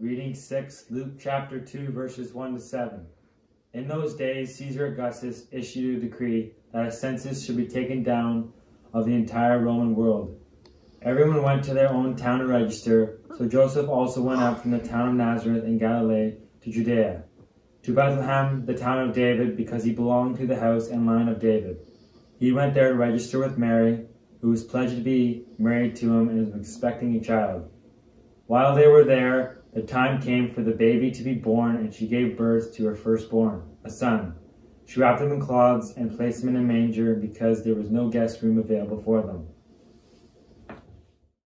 Reading 6, Luke chapter 2, verses 1 to 7. In those days, Caesar Augustus issued a decree that a census should be taken down of the entire Roman world. Everyone went to their own town to register, so Joseph also went up from the town of Nazareth in Galilee to Judea, to Bethlehem, the town of David, because he belonged to the house and line of David. He went there to register with Mary, who was pledged to be married to him and was expecting a child. While they were there, the time came for the baby to be born, and she gave birth to her firstborn, a son. She wrapped him in cloths and placed him in a manger because there was no guest room available for them.